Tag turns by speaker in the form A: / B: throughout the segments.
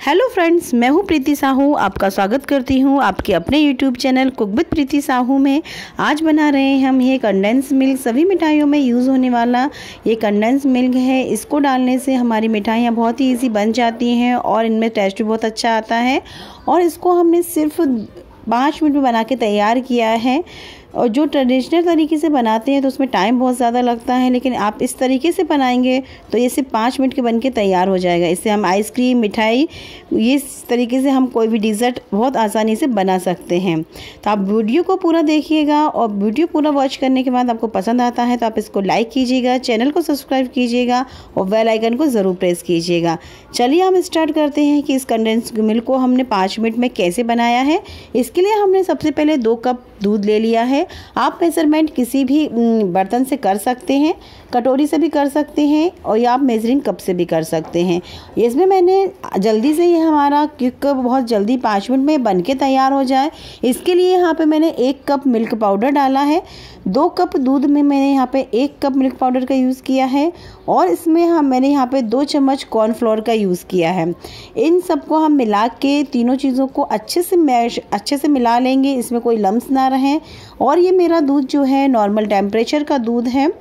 A: Hello friends मैं हूँ प्रीति साहू, आपका स्वागत करती हूँ आपके अपने YouTube channel cook with Preeti Sahu में। आज बना रहे हैं हम ये कंडेंस मिल्क सभी मिठाइयों में यूज़ होने वाला ये कंडेंस मिल्क है। इसको डालने से हमारी मिठाइयाँ बहुत ही ईजी बन जाती हैं और इनमें टेस्ट भी बहुत अच्छा आता है। और इसको हमने सिर्फ़ पाँच मिनट में बना के तैयार किया है। और जो ट्रेडिशनल तरीके से बनाते हैं तो उसमें टाइम बहुत ज़्यादा लगता है, लेकिन आप इस तरीके से बनाएँगे तो ये सिर्फ़ पाँच मिनट के बन के तैयार हो जाएगा। इससे हम आइसक्रीम, मिठाई, ये इस तरीके से हम कोई भी डिज़र्ट बहुत आसानी से बना सकते हैं। तो आप वीडियो को पूरा देखिएगा और वीडियो पूरा वॉच करने के बाद आपको पसंद आता है तो आप इसको लाइक कीजिएगा, चैनल को सब्सक्राइब कीजिएगा और बेल आइकन को ज़रूर प्रेस कीजिएगा। चलिए हम स्टार्ट करते हैं कि इस कंडेंस मिल्क को हमने पाँच मिनट में कैसे बनाया है। इसके लिए हमने सबसे पहले दो कप दूध ले लिया है। आप मेज़रमेंट किसी भी बर्तन से कर सकते हैं, कटोरी से भी कर सकते हैं और या आप मेजरिंग कप से भी कर सकते हैं। इसमें मैंने जल्दी से ये हमारा क्विक बहुत जल्दी पाँच मिनट में बन के तैयार हो जाए। इसके लिए यहाँ पे मैंने एक कप मिल्क पाउडर डाला है। दो कप दूध में मैंने यहाँ पे एक कप मिल्क पाउडर का यूज़ किया है और इसमें हम, मैंने यहाँ पे दो चम्मच कॉर्नफ्लोर का यूज़ किया है। इन सबको हम मिला के तीनों चीज़ों को अच्छे से मैश अच्छे से मिला लेंगे, इसमें कोई लम्स ना रहें और ये मेरा दूध जो है नॉर्मल टेम्परेचर का दूध है।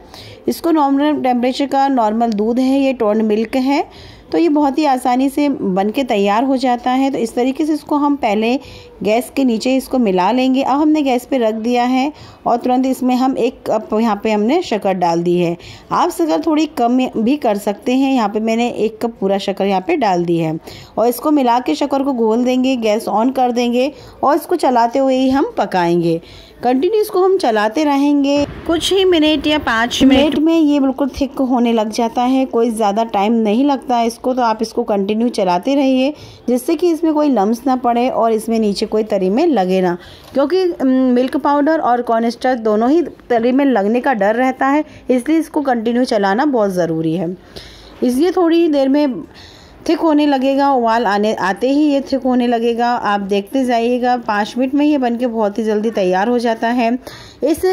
A: इसको नॉर्मल टेम्परेचर का नॉर्मल दूध है, ये टोन मिल्क है। तो ये बहुत ही आसानी से बन के तैयार हो जाता है। तो इस तरीके से इसको हम पहले गैस के नीचे इसको मिला लेंगे। अब हमने गैस पे रख दिया है और तुरंत इसमें हम एक कप यहाँ पे हमने शक्कर डाल दी है। आप शक्कर थोड़ी कम भी कर सकते हैं यहाँ पे मैंने एक कप पूरा शक्कर यहाँ पे डाल दी है। और इसको मिला के शक्कर को घोल देंगे गैस ऑन कर देंगे और इसको चलाते हुए ही हम पकाएँगे। कंटिन्यू इसको हम चलाते रहेंगे। कुछ ही मिनट या पाँच मिनट में ये बिल्कुल थिक होने लग जाता है। कोई ज़्यादा टाइम नहीं लगता है इसको तो आप इसको कंटिन्यू चलाते रहिए जिससे कि इसमें कोई लम्स ना पड़े और इसमें नीचे कोई तरी में लगे ना। क्योंकि मिल्क पाउडर और कॉर्नस्टर दोनों ही तरी में लगने का डर रहता है, इसलिए इसको कंटिन्यू चलाना बहुत ज़रूरी है। इसलिए थोड़ी ही देर में थिक होने लगेगा, उबाल आने, आते ही ये थिक होने लगेगा। आप देखते जाइएगा, पाँच मिनट में ये बनके बहुत ही जल्दी तैयार हो जाता है। इस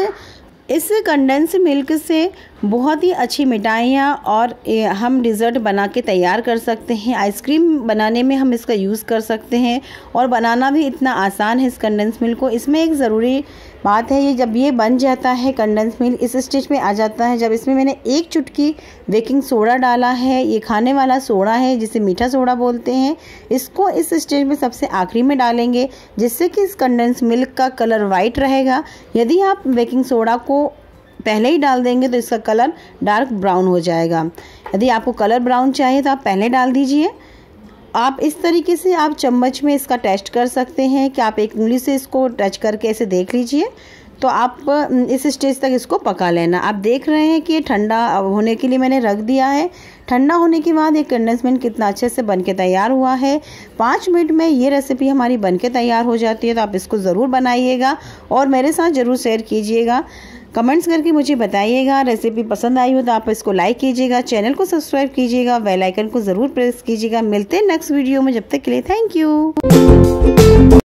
A: इस कंडेंस मिल्क से बहुत ही अच्छी मिठाइयाँ और हम डिज़र्ट बना के तैयार कर सकते हैं। आइसक्रीम बनाने में हम इसका यूज़ कर सकते हैं और बनाना भी इतना आसान है इस कंडेंस मिल्क को। इसमें एक ज़रूरी बात है, ये जब ये बन जाता है कंडेंस मिल्क इस स्टेज में आ जाता है। जब इसमें मैंने एक चुटकी बेकिंग सोडा डाला है, ये खाने वाला सोडा है, जिसे मीठा सोडा बोलते हैं, इसको इस स्टेज में सबसे आखिरी में डालेंगे, जिससे कि इस कंडेंस मिल्क का कलर वाइट रहेगा। यदि आप बेकिंग सोडा को पहले ही डाल देंगे तो इसका कलर डार्क ब्राउन हो जाएगा। यदि आपको कलर ब्राउन चाहिए तो आप पहले डाल दीजिए। आप इस तरीके से आप चम्मच में इसका टेस्ट कर सकते हैं कि आप एक उंगली से इसको टच करके ऐसे देख लीजिए। तो आप इस स्टेज तक इसको पका लेना। आप देख रहे हैं कि ये ठंडा होने के लिए मैंने रख दिया है। ठंडा होने के बाद ये कंडेंसमेंट कितना अच्छे से बन के तैयार हुआ है। पाँच मिनट में ये रेसिपी हमारी बन के तैयार हो जाती है तो आप इसको ज़रूर बनाइएगा और मेरे साथ ज़रूर शेयर कीजिएगा। कमेंट्स करके मुझे बताइएगा। रेसिपी पसंद आई हो तो आप इसको लाइक कीजिएगा चैनल को सब्सक्राइब कीजिएगा बेल आइकन को ज़रूर प्रेस कीजिएगा। मिलते हैं नेक्स्ट वीडियो में, जब तक के लिए थैंक यू